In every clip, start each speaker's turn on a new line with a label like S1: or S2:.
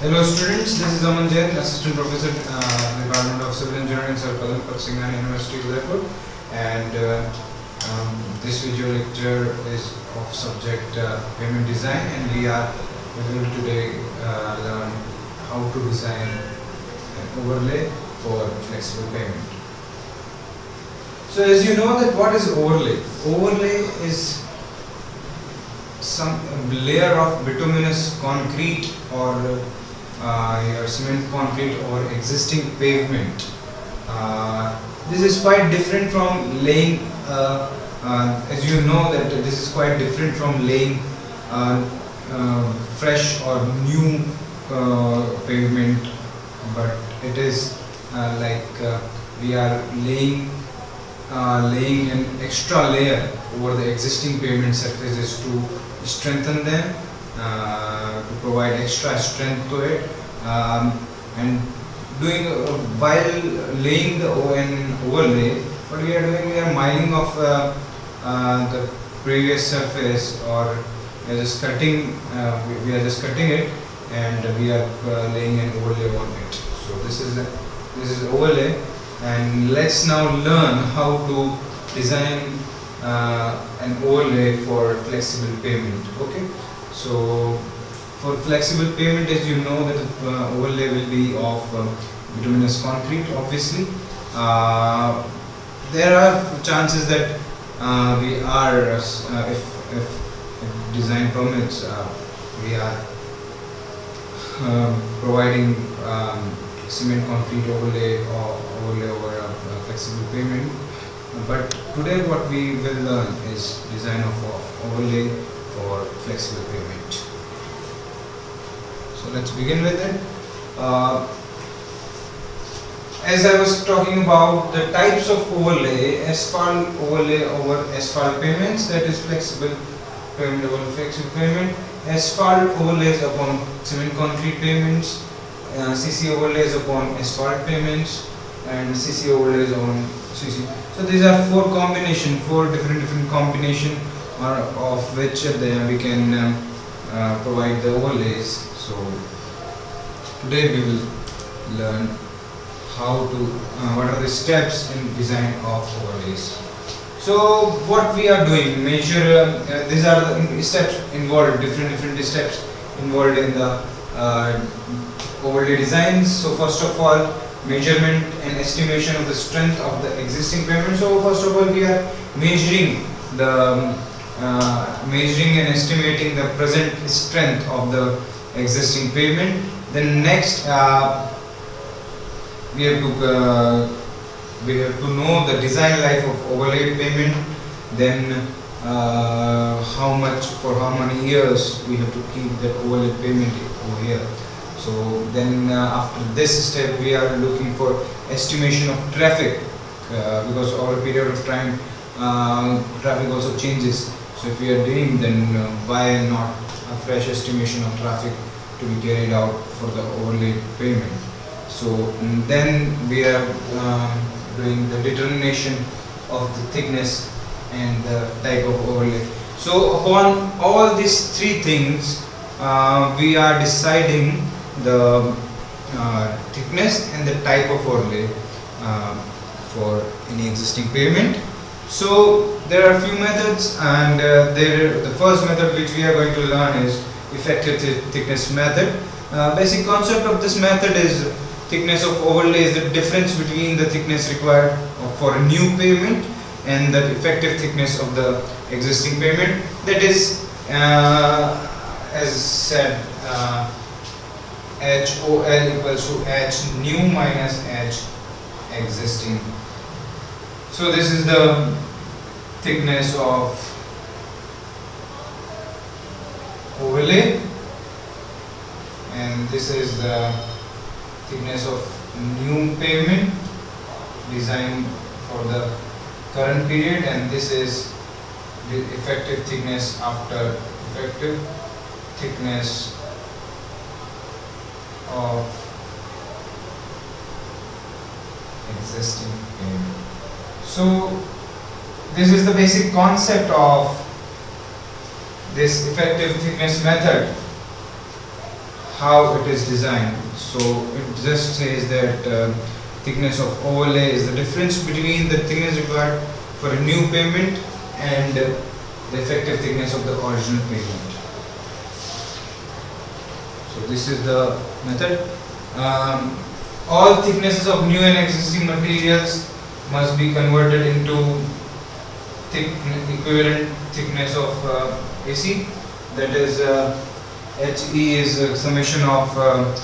S1: Hello students, this is Aman Jain, Assistant Professor, uh, Department of Civil Engineering, Sir Padampat Singhania University, Udaipur. And uh, um, this video lecture is of subject uh, pavement design and we are we will today uh, learn how to design an overlay for flexible pavement. So as you know that what is overlay? Overlay is some layer of bituminous concrete or your cement concrete or existing pavement. Uh, this is quite different from laying, uh, uh as you know that this is quite different from laying uh, uh, fresh or new pavement but it is like we are laying laying an extra layer over the existing pavement surfaces to strengthen them uh, to provide extra strength to it. Um, and doing uh, while laying the ON overlay what we are doing we are mining of uh, uh, the previous surface or we are just cutting uh, we, we, are just cutting it and we are uh, laying an overlay on it. So this is a, this is overlay. And let's now learn how to design uh, an overlay for flexible pavement okay so for flexible pavement as you know that the uh, overlay will be of um, bituminous concrete obviously. Uh, there are chances that uh, we are uh, if, if, if, design permits uh, we are um, providing um, cement concrete overlay or overlay over a flexible pavement. But today what we will learn is design of overlay for flexible pavement. So let's begin with it. Uh, as I was talking about the types of overlay, asphalt overlay over asphalt pavements, that is flexible pavement over flexible pavement, asphalt overlays upon cement concrete pavements, uh, CC overlays upon asphalt pavements, and CC overlays on CC. So these are four combination, four different different combination of which we can um, uh, provide the overlays. So today we will learn how to, uh, what are the steps in design of overlays. So what we are doing, measure, um, uh, these are the steps involved, different different steps involved in the uh, overlay designs. So first of all, measurement and estimation of the strength of the existing pavement. So first of all, we are measuring the um, uh, measuring and estimating the present strength of the existing pavement. Then next, uh, we have to uh, we have to know the design life of overlaid pavement. Then uh, how much for how many years we have to keep that overlaid pavement over here. So then uh, after this step we are looking for estimation of traffic because over a period of time uh, traffic also changes. So if we are doing then uh, why not a fresh estimation of traffic to be carried out for the overlay pavement. So then we are uh, doing the determination of the thickness and the type of overlay. So upon all these three things uh, we are deciding the uh, thickness and the type of overlay uh, for any existing pavement. So there are a few methods and uh, the first method which we are going to learn is effective th thickness method. Uh, basic concept of this method is thickness of overlay is the difference between the thickness required for a new pavement and the effective thickness of the existing pavement that is uh, as said uh, HOL equals to H new minus H existing. So this is the thickness of overlay and this is the thickness of new pavement designed for the current period and this is the effective thickness after effective thickness of existing pavement. So this is the basic concept of this effective thickness method. how it is designed. So it just says that uh, thickness of overlay is the difference between the thickness required for a new pavement and the effective thickness of the original pavement. So this is the method. Um, all thicknesses of new and existing materials must be converted into thick, equivalent thickness of uh, AC that is uh, HE is a summation of uh,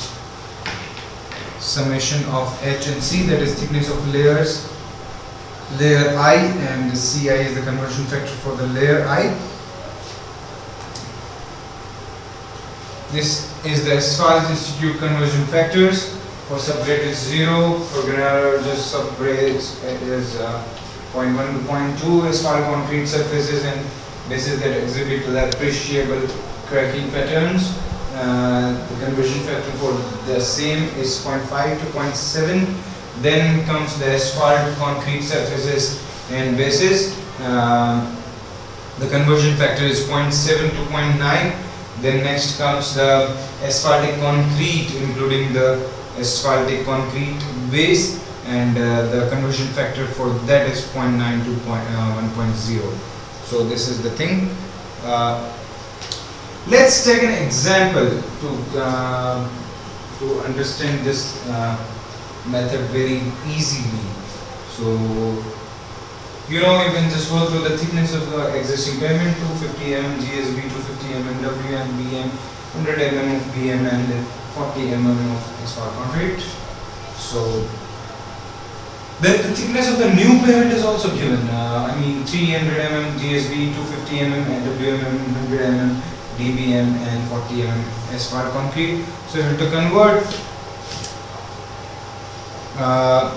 S1: summation of H and C. That is thickness of layers layer I and Ci is the conversion factor for the layer I. This is the Asphalt Institute conversion factors. For subgrade is 0 for granular just subgrade is uh, 0.1 to 0.2 asphalt concrete surfaces and bases that exhibit appreciable cracking patterns. Uh, the conversion factor for the same is 0.5 to 0.7. Then comes the asphalt concrete surfaces and bases. Uh, the conversion factor is 0.7 to 0.9. Then next comes the asphaltic concrete including the asphaltic concrete base and uh, the conversion factor for that is 0.9 to uh, 1.0 so this is the thing. Uh, let's take an example to uh, to understand this uh, method very easily. So you know you can just go through the thickness of the existing pavement 250 mm GSB 250 mm WM BM 100 mm of BM and 40 mm of asphalt concrete. So then the thickness of the new pavement is also given. Uh, I mean 300 mm GSB, 250 mm NWM, 100 mm DBM and 40 mm asphalt concrete. So if to convert, uh,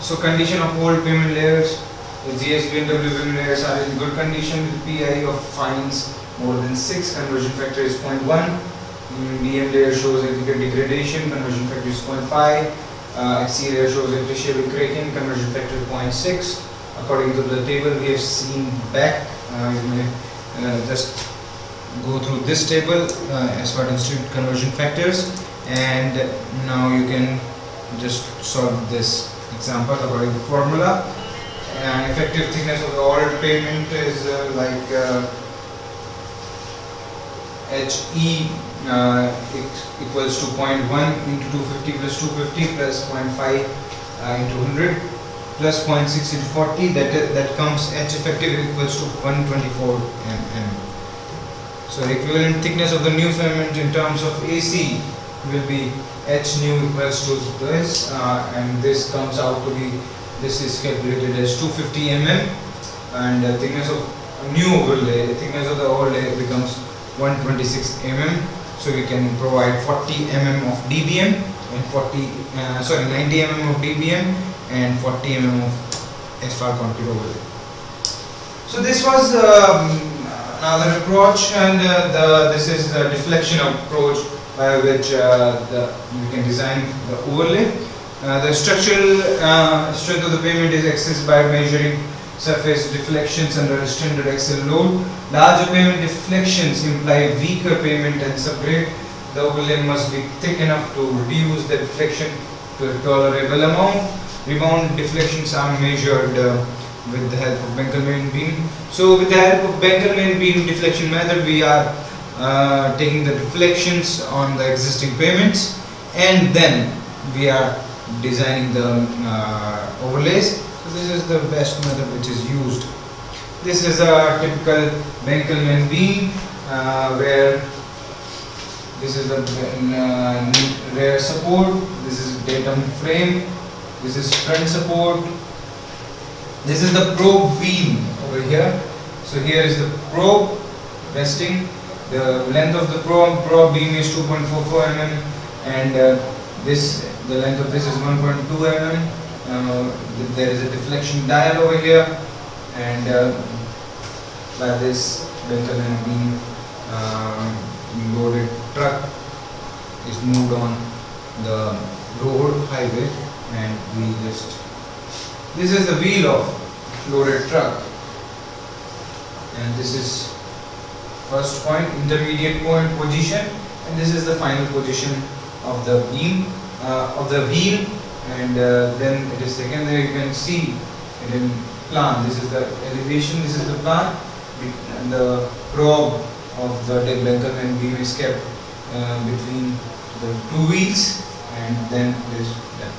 S1: so condition of old pavement layers, the GSB and WM layers are in good condition with PI of fines more than 6, conversion factor is 0.1. Mm, BM layer shows a degradation, conversion factor is 0.5 uh, exterior shows appreciable cracking, conversion factor 0.6. According to the table we have seen back, uh, you may uh, just go through this table uh, as far as conversion factors and now you can just solve this example according to formula. Uh, effective thickness of the old pavement is uh, like uh, HE uh, equals to 0.1 into 250 plus 250 plus 0.5 uh, into 100 plus 0.6 into 40 that that comes H effective equals to 124 mm. So equivalent thickness of the new filament in terms of AC will be H new equals to this uh, and this comes out to be this is calculated as 250 mm and the thickness of new overlay thickness of the overlay becomes 126 mm so we can provide 40 mm of dbm and 40 uh, sorry 90 mm of dbm and 40 mm of asphalt concrete overlay so this was um, another approach and uh, the this is the deflection approach by which uh, the, you can design the overlay. Uh, the structural uh, strength of the pavement is assessed by measuring surface deflections under a standard axle load. Larger pavement deflections imply weaker pavement and subgrade. The overlay must be thick enough to reduce the deflection to a tolerable amount. Rebound deflections are measured uh, with the help of Benkelman beam. So with the help of Benkelman beam deflection method we are uh, taking the deflections on the existing pavements and then we are designing the uh, overlays this is the best method which is used. This is a typical Benkelman beam uh, where this is the uh, rear support, this is datum frame, this is front support, this is the probe beam over here. So here is the probe resting, the length of the probe, probe beam is 2.44 mm and uh, this the length of this is 1.2 mm there is a deflection dial over here and uh, by this Benkelman beam uh, loaded truck is moved on the road highway and we just this is the wheel of loaded truck. And this is first point intermediate point position and this is the final position of the beam uh, of the wheel and uh, then it is taken there you can see it in plan this is the elevation this is the plan and the probe of the Deck-Blankenstein beam is kept uh, between the two wheels and then it is done.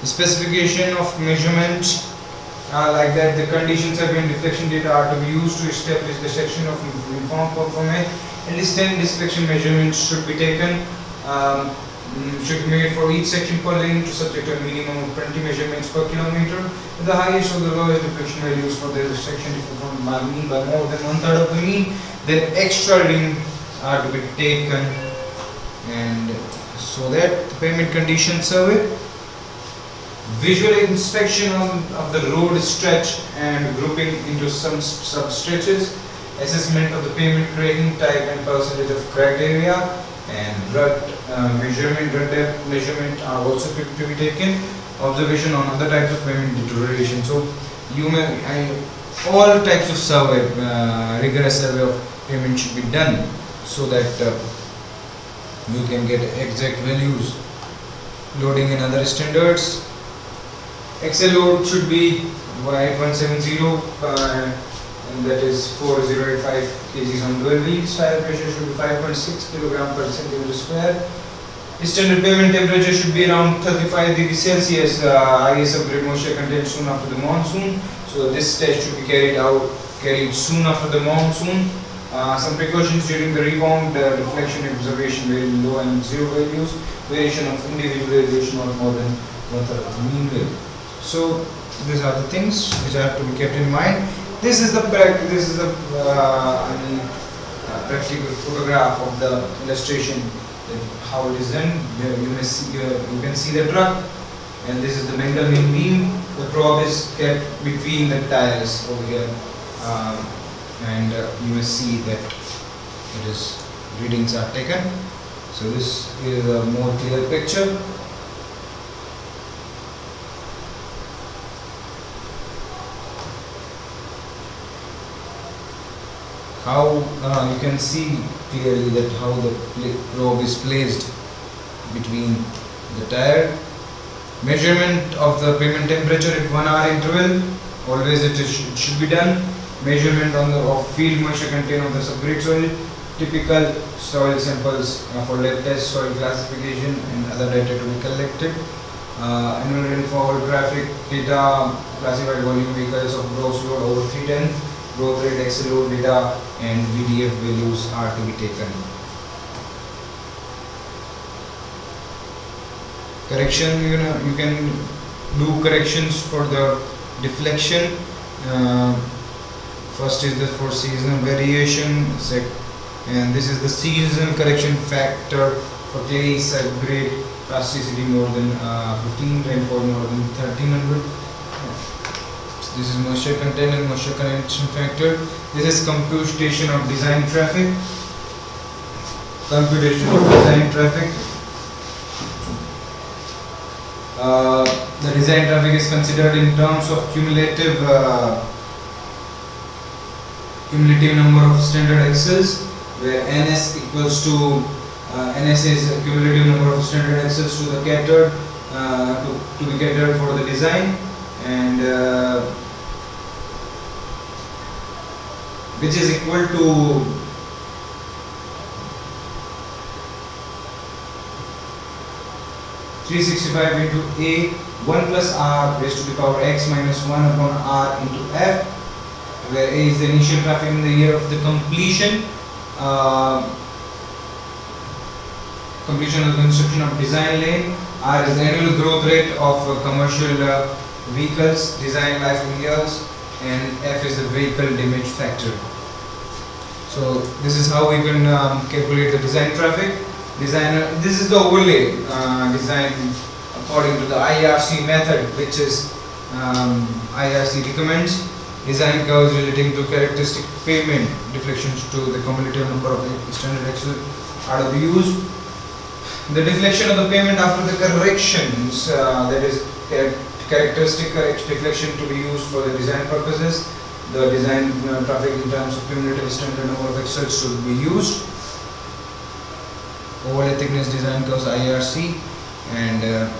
S1: The specification of measurement uh, like that. The conditions of the deflection data are to be used to establish the section of uniform performance at least 10 deflection measurements should be taken um, mm, should be made for each section per lane to subject to a minimum of 20 measurements per kilometer. The highest or the lowest deflection values for the section differ from by mean by more than one third of the mean. Then extra ring are to be taken and so that the pavement condition survey visual inspection of the road stretch and grouping into some sub stretches assessment of the pavement cracking type and percentage of area and rut uh, measurement, rut depth measurement are also to be taken. Observation on other types of pavement deterioration. So you may I, all types of survey, uh, rigorous survey of pavement should be done so that uh, you can get exact values. Loading and other standards. Axle load should be 170 uh, and that is 4085 kgs on dual wheels. Tire pressure should be 5.6 kg per centimeter square. Standard pavement temperature should be around 35 degrees Celsius. Uh, ISO grade moisture content soon after the monsoon. So this test should be carried out carried soon after the monsoon. Uh, some precautions during the rebound, uh, deflection observation very low and zero values, variation of individual variation not more than one third of the mean value. So these are the things which have to be kept in mind this is the this is the uh, I mean uh, practical photograph of the illustration how it is done. You, may see you can see the truck, and this is the Benkelman beam. The probe is kept between the tires over here, um, and uh, you may see that it is readings are taken. So this is a more clear picture. How uh, you can see clearly that how the probe is placed between the tire. Measurement of the pavement temperature at one hour interval always it, it should be done. Measurement on the of field moisture content of the subgrade soil typical soil samples uh, for lab test soil classification and other data to be collected. Uh, annual rainfall traffic data classified volume vehicles of gross load over 310 growth rate, load data and VDF values are to be taken. Correction, you know, you can do corrections for the deflection. Uh, first is the for seasonal variation, and this is the seasonal correction factor for clay subgrade plasticity more than uh, 15, rainfall more than 1300 this is moisture content and moisture connection factor. This is computation of design traffic. Computation of design traffic. Uh, the design traffic is considered in terms of cumulative uh, cumulative number of standard axles where ns equals to uh, ns is cumulative number of standard axles to the catered uh, to, to be catered for the design and uh, which is equal to Three sixty-five into a one plus r raised to the power x minus one upon r into f, where a is the initial traffic in the year of the completion. Uh, completion of the construction of design lane. R is the annual growth rate of commercial uh, vehicles, design life in years, and F is the vehicle damage factor. So this is how we can um, calculate the design traffic. Designer, this is the overlay uh, design according to the IRC method, which is um, IRC recommends design curves relating to characteristic pavement deflections to the cumulative number of standard axle used. The deflection of the pavement after the corrections, uh, that is characteristic deflection to be used for the design purposes. the design uh, traffic in terms of cumulative standard number of axles should be used. Overlay thickness design curves IRC and uh,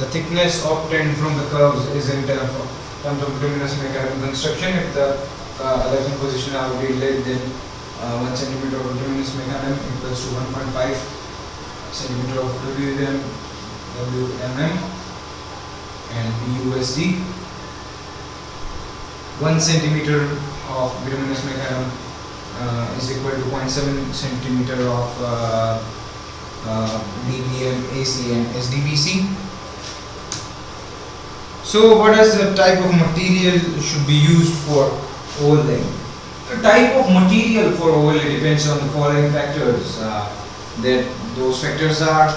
S1: the thickness obtained from the curves is in terms of, terms of luminous mechanical construction. If the uh, other composition are delayed then uh, 1 centimeter of bituminous macadam equals to 1.5 centimeter of WM, WMM and BUSD. 1 centimeter of bituminous macadam uh, is equal to 0.7 centimeter of uh, uh, AC and SDBC. So what is the type of material should be used for overlay? The type of material for overlay depends on the following factors. Uh, that those factors are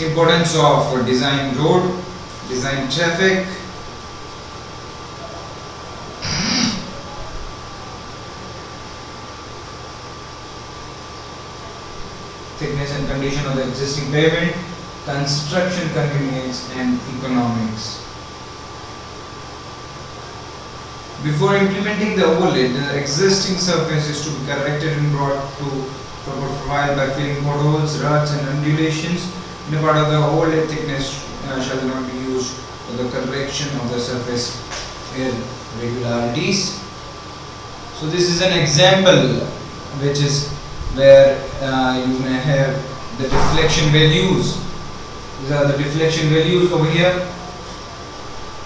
S1: importance of design road, design traffic, thickness and condition of the existing pavement, construction convenience and economics. Before implementing the overlay, the existing surface is to be corrected and brought to proper profile by filling potholes, ruts and undulations. In a part of the overlay thickness uh, shall not be for the correction of the surface irregularities. So this is an example which is where uh, you may have the deflection values. These are the deflection values over here.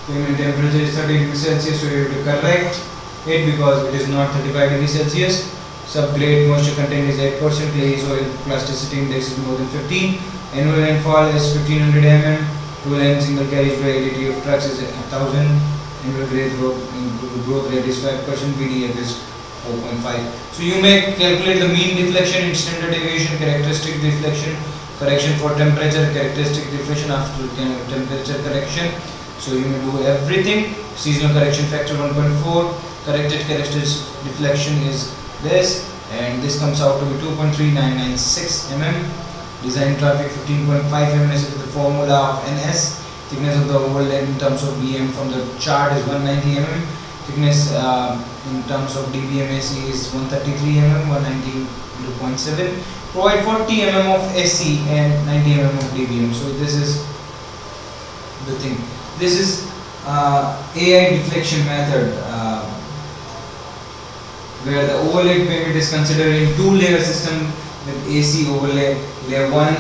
S1: Pavement temperature is 30 degrees Celsius, so you have to correct it because it is not 35 degrees Celsius. Subgrade moisture content is 8%, clay soil plasticity index is more than 15. Annual rainfall is 1500 mm. Two lane single carriage validity of trucks is 1000. Annual growth, growth rate is 5%. VDF is 4.5. So you may calculate the mean deflection, in standard deviation, characteristic deflection, correction for temperature, characteristic deflection after temperature correction. So you may do everything. Seasonal correction factor 1.4, corrected characteristic deflection is this and this comes out to be 2.3996 mm. Design traffic 15.5 mm is the formula of NS. Thickness of the overlay in terms of BM from the chart is 190 mm thickness uh, in terms of DBMAC is 133 mm, 190 into 0.7. Provide 40 mm of SC and 90 mm of DBM. So this is the thing. This is uh, AI deflection method uh, where the overlay pavement is considered in two layer system with AC overlay layer 1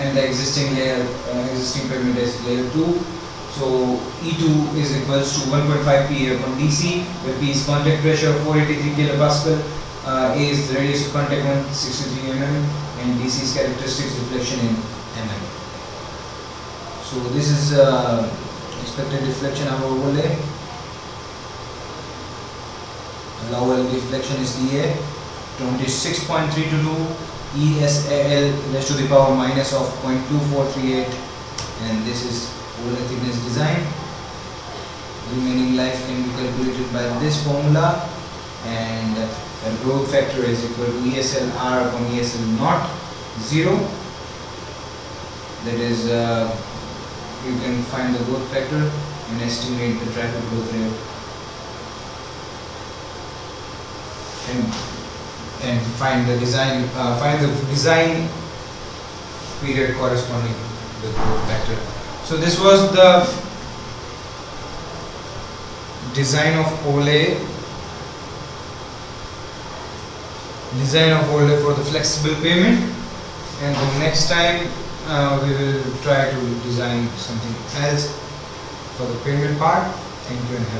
S1: and the existing layer uh, existing pavement is layer 2 so E2 is equals to 1.5 PA upon DC, where P is contact pressure 483 kilopascal, uh, A is the radius of contact 163 mm, and DC is characteristics deflection in mm. So this is uh, expected deflection of overlay. Allowable deflection is DA 26.322 ESAL raised to the power minus of 0.2438 and this is overlay thickness design. Remaining life can be calculated by this formula and the growth factor is equal to ESL R upon ESL naught 0 that is uh, you can find the growth factor and estimate the traffic growth rate. And and find the design uh, find the design period corresponding to the factor so this was the design of overlay design of overlay for the flexible pavement and the next time uh, we will try to design something else for the pavement part. Thank you and have